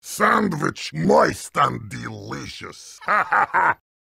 Sandwich moist and delicious.